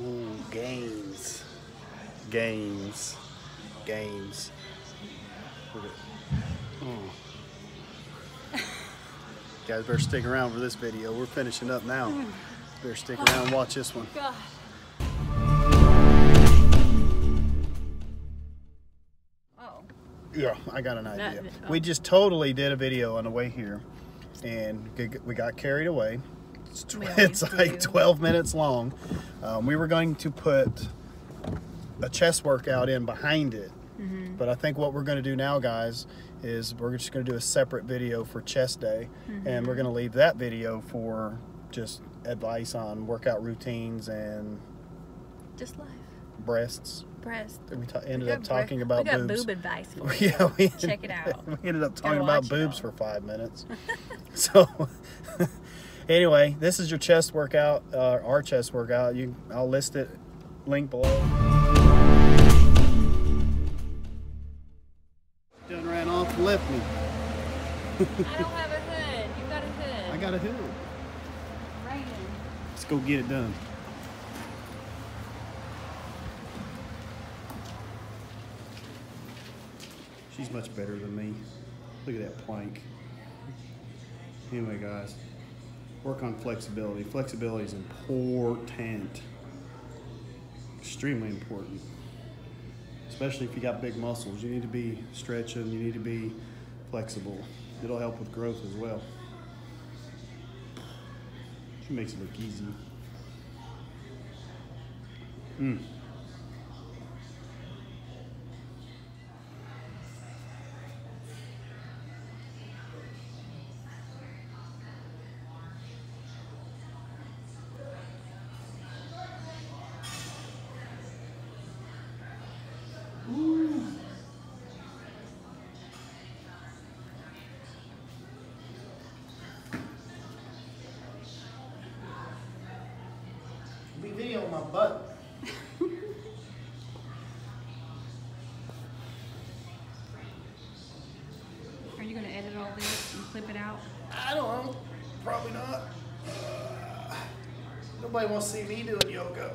Ooh, games. Games. Games. Oh. Guys better stick around for this video. We're finishing up now. Hmm. Better stick around and watch this one. God. Oh. Yeah, I got an That- idea. oh. We just totally did a video on the way here, and we got carried away. It's, tw- it's like 12 minutes long. Um, we were going to put a chest workout in behind it, Mm-hmm. but I think what we're going to do now, guys, is we're just going to do a separate video for chest day, and we're going to leave that video for just advice on workout routines and Just life. breasts. Breast. We We ended got up talking about we got boobs. boob advice for you. Yeah, we Check it out. We ended up talking about boobs all. for five minutes. so, anyway, this is your chest workout, uh, our chest workout. You, I'll list it, link below. Done ran off and left me. I don't have a hood. You got a hood. I got a hood. Raining. Let's go get it done. She's much better than me. Look at that plank. Anyway, guys, work on flexibility. Flexibility is important. Extremely important. Especially if you got big muscles. You need to be stretching, you need to be flexible. It'll help with growth as well. She makes it look easy. Mm. Be video on my butt. Are you going to edit all this and clip it out? I don't know. Probably not. Uh, nobody wants to see me doing yoga.